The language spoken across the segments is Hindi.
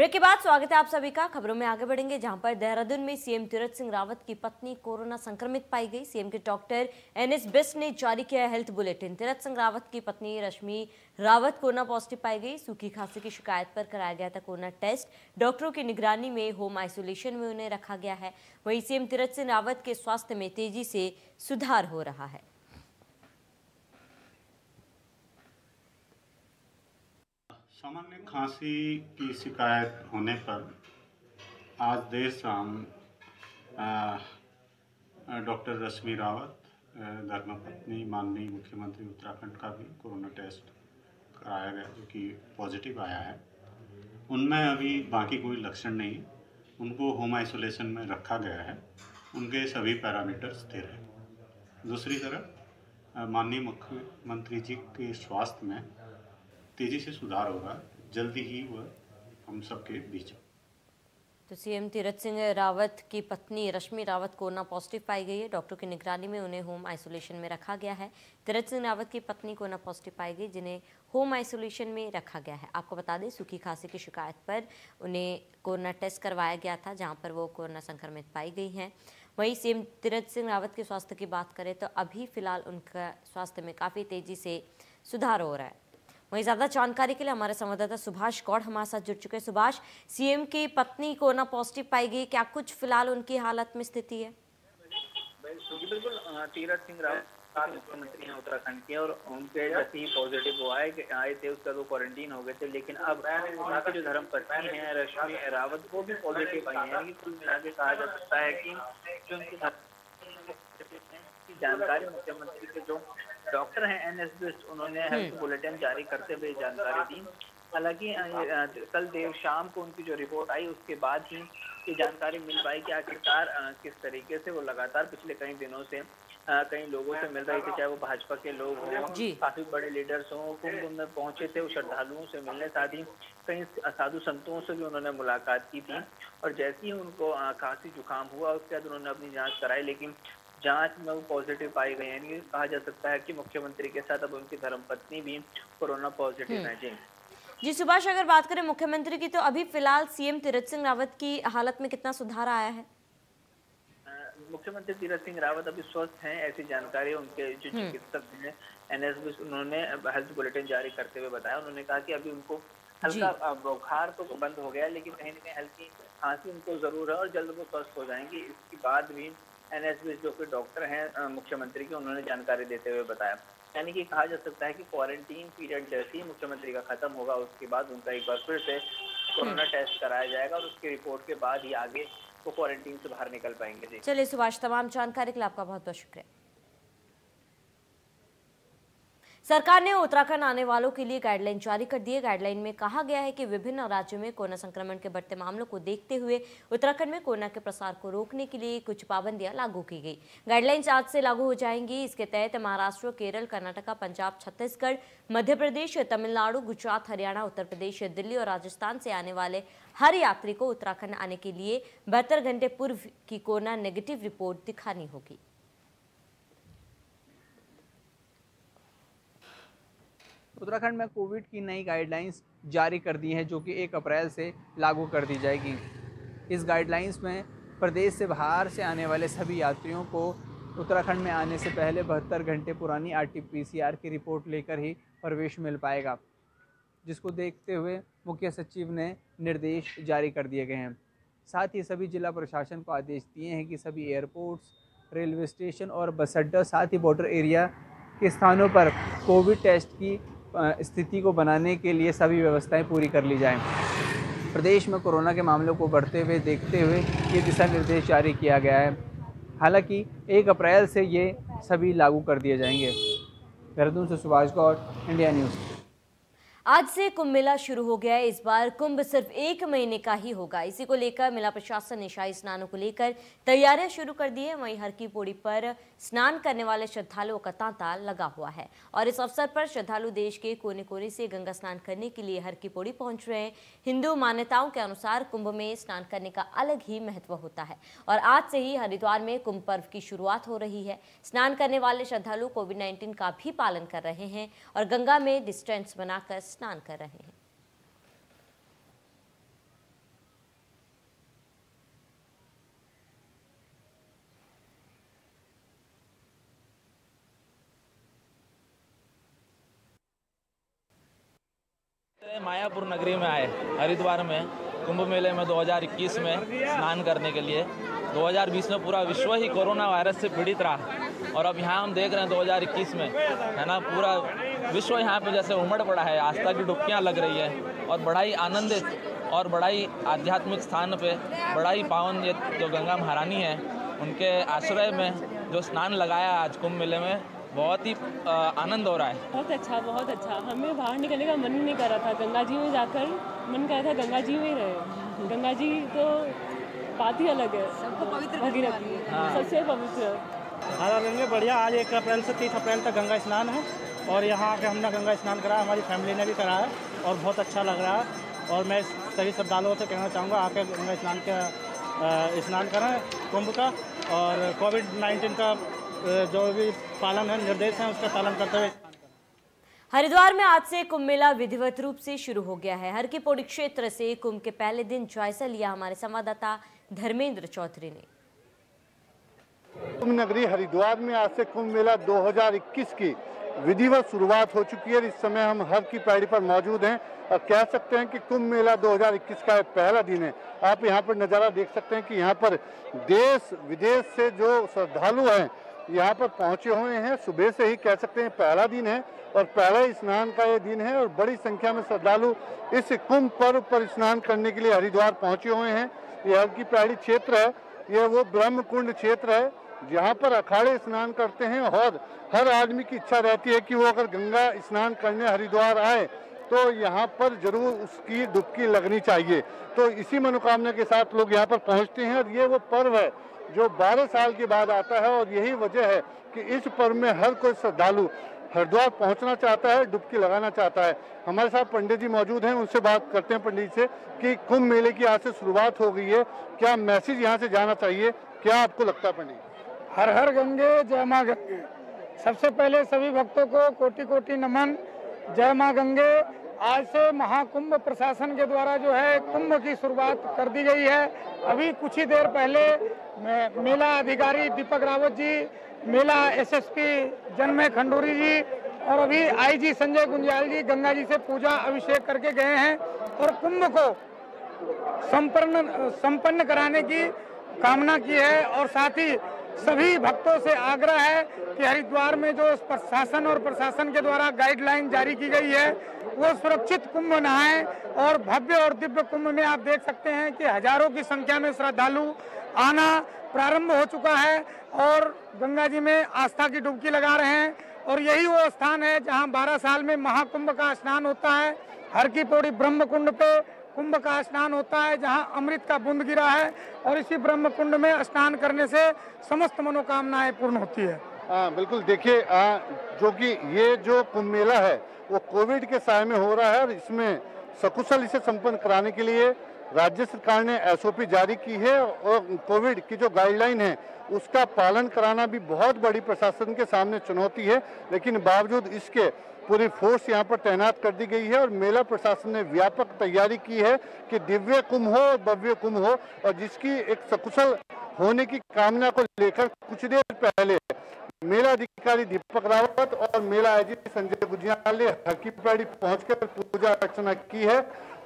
ब्रेक के बाद स्वागत है आप सभी का। खबरों में आगे बढ़ेंगे, जहाँ पर देहरादून में सीएम तीरथ सिंह रावत की पत्नी कोरोना संक्रमित पाई गई। सीएम के डॉक्टर एनएस बिस्ट ने जारी किया हेल्थ बुलेटिन। तीरथ सिंह रावत की पत्नी रश्मि रावत कोरोना पॉजिटिव पाई गई। सूखी खांसी की शिकायत पर कराया गया था कोरोना टेस्ट। डॉक्टरों की निगरानी में होम आइसोलेशन में उन्हें रखा गया है। वहीं सीएम तीरथ सिंह रावत के स्वास्थ्य में तेज़ी से सुधार हो रहा है। सामान्य खांसी की शिकायत होने पर आज देर शाम डॉक्टर रश्मि रावत धर्मपत्नी, माननीय मुख्यमंत्री उत्तराखंड का भी कोरोना टेस्ट कराया गया, जो कि पॉजिटिव आया है। उनमें अभी बाकी कोई लक्षण नहीं, उनको होम आइसोलेशन में रखा गया है। उनके सभी पैरामीटर स्थिर हैं। दूसरी तरफ़ माननीय मुख्यमंत्री जी के स्वास्थ्य में तेज़ी से सुधार होगा, जल्दी ही वह हम सबके बीच तो सीएम तीरथ सिंह रावत की पत्नी रश्मि रावत कोरोना पॉजिटिव पाई गई है। डॉक्टर की निगरानी में उन्हें होम आइसोलेशन में रखा गया है। तीरथ सिंह रावत की पत्नी कोरोना पॉजिटिव पाई गई, जिन्हें होम आइसोलेशन में रखा गया है। आपको बता दें, सूखी खांसी की शिकायत पर उन्हें कोरोना टेस्ट करवाया गया था, जहाँ पर वो कोरोना संक्रमित पाई गई हैं। वहीं सीएम तीरथ सिंह रावत के स्वास्थ्य की बात करें तो अभी फ़िलहाल उनका स्वास्थ्य में काफ़ी तेज़ी से सुधार हो रहा है। वहीं ज़्यादा जानकारी के लिए हमारे संवाददाता सुभाष गौड़ हमारे साथ जुड़ चुके हैं। सुभाष सीएम की पत्नी कोरोना पॉजिटिव पाई गई क्या कुछ फ़िलहाल उनकी हालत में स्थिति है? बिल्कुल तीरथ सिंह रावत मुख्यमंत्री हैं उत्तराखंड के और उनके जैसे ही पॉजिटिव हुआ है आए थे उसका वो क्वारंटीन हो गए थे लेकिन अब उनकी जो धर्म पत्नी है रश्मि रावत वो भी पॉजिटिव आई है। कुल मिला के कहा जा सकता है कि जो उनकी जानकारी मुख्यमंत्री के जो डॉक्टर हैं एन एस बिस्ट उन्होंने हेल्थ। बुलेटिन जारी करते हुए जानकारी दी। हालाँकि कल देर शाम को उनकी जो रिपोर्ट आई उसके बाद ही ये जानकारी मिल पाई कि आखिरकार किस तरीके से वो लगातार पिछले कई दिनों से कई लोगों से मिल रही थी चाहे वो भाजपा के लोग हों काफ़ी बड़े लीडर्स हों कुंभ में पहुँचे थे वो श्रद्धालुओं से मिलने साथ ही कई साधु संतों से भी उन्होंने मुलाकात की थी। और जैसे ही उनको खांसी जुकाम हुआ उसके बाद उन्होंने अपनी जाँच कराई लेकिन जाँच में वो पॉजिटिव पाई गई यानी कहा जा सकता है कि मुख्यमंत्री के साथ अब उनकी धर्मपत्नी भी कोरोना पॉजिटिव। है जी जी सुभाष अगर बात करें मुख्यमंत्री की तो अभी फ़िलहाल सीएम तीरथ सिंह रावत की हालत में कितना सुधार आया है? मुख्यमंत्री तीरथ सिंह रावत अभी स्वस्थ हैं ऐसी जानकारी उनके जो हम्म। चिकित्सक हैं एनएस उन्होंने हेल्थ बुलेटिन जारी करते हुए बताया। उन्होंने कहा कि अभी उनको हल्का बुखार तो बंद हो गया लेकिन कहीं ना कहीं हल्की खांसी उनको ज़रूर है और जल्द वो स्वस्थ हो जाएँगे। इसके बाद भी एनएसबी जो कि डॉक्टर हैं मुख्यमंत्री के उन्होंने जानकारी देते हुए बताया। यानी कि कहा जा सकता है कि क्वारंटीन पीरियड जैसे ही मुख्यमंत्री का खत्म होगा उसके बाद उनका एक बार फिर से कोरोना टेस्ट कराया जाएगा और उसकी रिपोर्ट के बाद ही आगे वो क्वारंटीन से बाहर निकल पाएँगे। चलिए सुभाष तमाम जानकारी के लिए आपका बहुत बहुत शुक्रिया। सरकार ने उत्तराखंड आने वालों के लिए गाइडलाइन जारी कर दी है गाइडलाइन में कहा गया है कि विभिन्न राज्यों में कोरोना संक्रमण के बढ़ते मामलों को देखते हुए उत्तराखंड में कोरोना के प्रसार को रोकने के लिए कुछ पाबंदियाँ लागू की गई। गाइडलाइंस आज से लागू हो जाएँगी। इसके तहत महाराष्ट्र, केरल, कर्नाटका, पंजाब, छत्तीसगढ़, मध्य प्रदेश, तमिलनाडु, गुजरात, हरियाणा, उत्तर प्रदेश, दिल्ली और राजस्थान से आने वाले हर यात्री को उत्तराखंड आने के लिए बहत्तर घंटे पूर्व की कोरोना नेगेटिव रिपोर्ट दिखानी होगी। उत्तराखंड में कोविड की नई गाइडलाइंस जारी कर दी हैं, जो कि एक अप्रैल से लागू कर दी जाएगी। इस गाइडलाइंस में प्रदेश से बाहर से आने वाले सभी यात्रियों को उत्तराखंड में आने से पहले बहत्तर घंटे पुरानी आरटीपीसीआर की रिपोर्ट लेकर ही प्रवेश मिल पाएगा, जिसको देखते हुए मुख्य सचिव ने निर्देश जारी कर दिए गए हैं। साथ ही सभी जिला प्रशासन को आदेश दिए हैं कि सभी एयरपोर्ट्स रेलवे स्टेशन और बस अड्डा, साथ ही बॉर्डर एरिया के स्थानों पर कोविड टेस्ट की स्थिति को बनाने के लिए सभी व्यवस्थाएँ पूरी कर ली जाएँ। प्रदेश में कोरोना के मामलों को बढ़ते हुए, देखते हुए ये दिशा निर्देश जारी किया गया है। हालाँकि एक अप्रैल से ये सभी लागू कर दिए जाएँगे। देहरादून से सुभाष गौर, इंडिया न्यूज़। आज से कुंभ मेला शुरू हो गया है। इस बार कुंभ सिर्फ़ एक महीने का ही होगा। इसी को लेकर मेला प्रशासन ने शाही स्नानों को लेकर तैयारियाँ शुरू कर दी है। वहीं हर की पौड़ी पर स्नान करने वाले श्रद्धालुओं का तांता लगा हुआ है। और इस अवसर पर श्रद्धालु देश के कोने कोने से गंगा स्नान करने के लिए हर की पौड़ी पहुँच रहे हैं। हिंदू मान्यताओं के अनुसार कुंभ में स्नान करने का अलग ही महत्व होता है। और आज से ही हरिद्वार में कुंभ पर्व की शुरुआत हो रही है। स्नान करने वाले श्रद्धालु कोविड नाइन्टीन का भी पालन कर रहे हैं और गंगा में डिस्टेंस बनाकर स्नान कर रहे हैं। मायापुर नगरी में आए, हरिद्वार में, कुंभ मेले में 2021 में स्नान करने के लिए। 2020 में पूरा विश्व ही कोरोना वायरस से पीड़ित रहा और अब यहाँ हम देख रहे हैं 2021 में, है ना, पूरा विश्व यहाँ पे जैसे उमड़ पड़ा है आस्था की डुबकियाँ लग रही है और बड़ा ही आनंदित और बड़ा ही आध्यात्मिक स्थान पे बड़ा ही पावन ये जो गंगा महारानी है उनके आश्रय में जो स्नान लगाया आज कुंभ मेले में बहुत ही आनंद हो रहा है। बहुत अच्छा बहुत अच्छा। हमें बाहर निकलने का मन ही नहीं कर रहा था। गंगा जी में जाकर मन कर रहा था गंगा जी में ही रहे। गंगा जी तो बात ही अलग है। सबको पवित्र भगीरथी। सबसे पवित्र। हमारा रेलवे बढ़िया। आज एक अप्रैल से तीस अप्रैल तक गंगा स्नान है और यहाँ आके हमने गंगा स्नान करा हमारी फैमिली ने भी कराया और बहुत अच्छा लग रहा। है और मैं सभी श्रद्धालुओं से कहना चाहूँगा, आके गंगा स्नान का स्नान करें कुंभ का। और कोविड नाइन्टीन का जो भी पालन है, निर्देश है, उसका पालन करते हुए हरिद्वार में आज से कुंभ मेला विधिवत रूप से शुरू हो गया है। हर की पौड़ी क्षेत्र से कुंभ के पहले दिन जायजा लिया हमारे संवाददाता धर्मेंद्र चौधरी ने। कुंभ नगरी हरिद्वार में आज से कुंभ मेला 2021 की विधिवत शुरुआत हो चुकी है इस समय हम हर की पैड़ी पर मौजूद हैं। और कह सकते हैं कि कुंभ मेला 2021 का पहला दिन है। आप यहाँ पर नज़ारा देख सकते हैं कि यहाँ पर देश विदेश से जो श्रद्धालु हैं, यहाँ पर पहुँचे हुए हैं। सुबह से ही कह सकते हैं पहला दिन है और पहला स्नान का ये दिन है और बड़ी संख्या में श्रद्धालु इस कुंभ पर्व पर स्नान करने के लिए हरिद्वार पहुँचे हुए हैं। ये हर की पैड़ी क्षेत्र है ये वो ब्रह्म कुंड क्षेत्र है जहाँ पर अखाड़े स्नान करते हैं और हर आदमी की इच्छा रहती है कि वो अगर गंगा स्नान करने हरिद्वार आए तो यहाँ पर ज़रूर उसकी डुबकी लगनी चाहिए। तो इसी मनोकामना के साथ लोग यहाँ पर पहुँचते हैं और ये वो पर्व है जो 12 साल के बाद आता है और यही वजह है कि इस पर्व में हर कोई श्रद्धालु हरिद्वार पहुँचना चाहता है, डुबकी लगाना चाहता है। हमारे साथ पंडित जी मौजूद हैं, उनसे बात करते हैं पंडित जी से कि कुंभ मेले की आज से शुरुआत हो गई है। क्या मैसेज यहाँ से जाना चाहिए? क्या आपको लगता है पंडित हर हर गंगे, जय माँ गंगे। सबसे पहले सभी भक्तों को कोटि कोटि नमन, जय माँ गंगे। आज से महाकुंभ प्रशासन के द्वारा जो है कुंभ की शुरुआत कर दी गई है। अभी कुछ ही देर पहले मेला अधिकारी दीपक रावत जी, मेला एसएसपी जन्मे खंडूरी जी और अभी आईजी संजय गुंजाल जी, गंगा जी से पूजा अभिषेक करके गए हैं और कुंभ को संपन्न संपन्न कराने की कामना की है और साथ ही सभी भक्तों से आग्रह है कि हरिद्वार में जो प्रशासन और प्रशासन के द्वारा गाइडलाइन जारी की गई है, वो सुरक्षित कुंभ नहाएँ और भव्य और दिव्य कुंभ में आप देख सकते हैं कि हज़ारों की संख्या में श्रद्धालु आना प्रारंभ हो चुका है और गंगा जी में आस्था की डुबकी लगा रहे हैं और यही वो स्थान है जहाँ 12 साल में महाकुंभ का स्नान होता है। हर की पौड़ी ब्रह्म कुंड पे कुंभ का स्नान होता है, जहाँ अमृत का बूंद गिरा है और इसी ब्रह्म कुंड में स्नान करने से समस्त मनोकामनाएँ पूर्ण होती है। हाँ बिल्कुल, देखिए जो कि ये जो कुंभ मेला है, वो कोविड के साय में हो रहा है और इसमें सकुशल इसे संपन्न कराने के लिए राज्य सरकार ने एसओपी जारी की है और कोविड की जो गाइडलाइन है, उसका पालन कराना भी बहुत बड़ी प्रशासन के सामने चुनौती है। लेकिन बावजूद इसके पूरी फोर्स यहाँ पर तैनात कर दी गई है और मेला प्रशासन ने व्यापक तैयारी की है कि दिव्य कुंभ हो और भव्य कुंभ हो और जिसकी एक सकुशल होने की कामना को लेकर कुछ देर पहले मेला अधिकारी दीपक रावत और मेला आयोजी संजय गुजियाल ने हकीपड़ी पहुंचकर पूजा अर्चना की है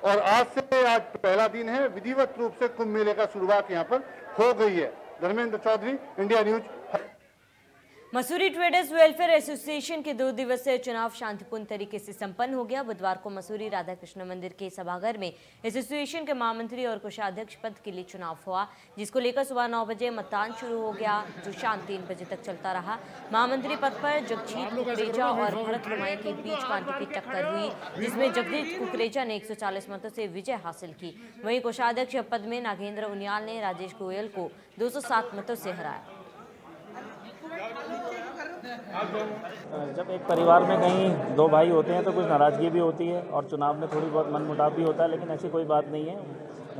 और आज से आज पहला दिन है। विधिवत रूप से कुंभ मेले का शुरुआत यहाँ पर हो गई है। Dharmendra Chaudhary, India news Mussoorie traders welfare association के दो दिवसीय चुनाव शांतिपूर्ण तरीके से संपन्न हो गया। बुधवार को मसूरी राधा कृष्ण मंदिर के सभागार में एसोसिएशन के महामंत्री और कोषाध्यक्ष पद के लिए चुनाव हुआ, जिसको लेकर सुबह नौ बजे मतदान शुरू हो गया, जो शाम तीन बजे तक चलता रहा। महामंत्री पद पर जगजीत कुकरेजा और भरत रुमाई के बीच कांटे की टक्कर हुई, जिसमें जगजीत कुकरेजा ने 140 मतों से विजय हासिल की। वहीं कोषाध्यक्ष पद में नागेंद्र उनियाल ने राजेश गोयल को 207 मतों से हराया। जब एक परिवार में कहीं दो भाई होते हैं तो कुछ नाराज़गी भी होती है और चुनाव में थोड़ी बहुत मनमुटाव भी होता है, लेकिन ऐसी कोई बात नहीं है।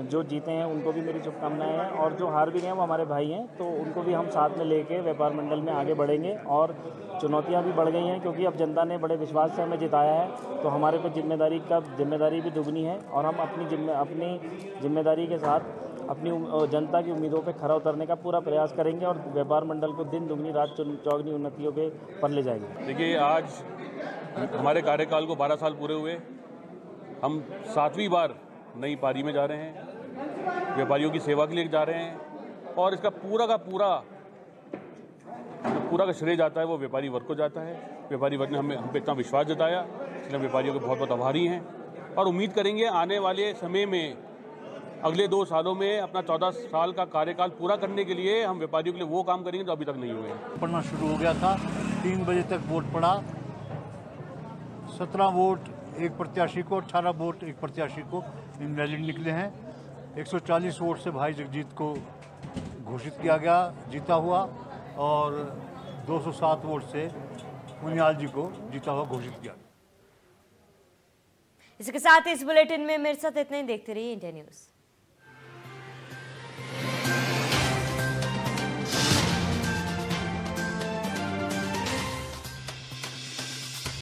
जो जीते हैं, उनको भी मेरी शुभकामनाएँ हैं और जो हार भी गए हैं, वो हमारे भाई हैं तो उनको भी हम साथ में लेके व्यापार मंडल में आगे बढ़ेंगे और चुनौतियाँ भी बढ़ गई हैं, क्योंकि अब जनता ने बड़े विश्वास से हमें जिताया है तो हमारे पे ज़िम्मेदारी का ज़िम्मेदारी भी दुगनी है और हम अपनी जिम्मे, अपनी ज़िम्मेदारी के साथ अपनी जनता की उम्मीदों पे खरा उतरने का पूरा प्रयास करेंगे और व्यापार मंडल को दिन दुगनी, रात चौगनी उन्नतियों पे पर ले जाएँगे। देखिए, आज हमारे कार्यकाल को 12 साल पूरे हुए। हम सातवीं बार नई पारी में जा रहे हैं। व्यापारियों की सेवा के लिए जा रहे हैं और इसका पूरा का पूरा पूरा का श्रेय जाता है वो व्यापारी वर्ग को जाता है। व्यापारी वर्ग ने हमें, हम पे इतना विश्वास जताया इसलिए व्यापारियों के बहुत बहुत आभारी हैं। और उम्मीद करेंगे आने वाले समय में अगले दो सालों में अपना चौदह साल का कार्यकाल पूरा करने के लिए हम व्यापारियों के लिए वो काम करेंगे जो अभी तक नहीं हुए हैं। पढ़ना शुरू हो गया था। तीन बजे तक वोट पड़ा। सत्रह वोट एक प्रत्याशी को अठारह वोट एक प्रत्याशी को इनवैलिड निकले हैं। 140 वोट से भाई जगजीत को घोषित किया गया जीता हुआ और 207 वोट से मुनियाल जी को जीता हुआ घोषित किया इसके साथ इस बुलेटिन में मेरे साथ इतना ही। देखते रहिए इंडिया न्यूज़।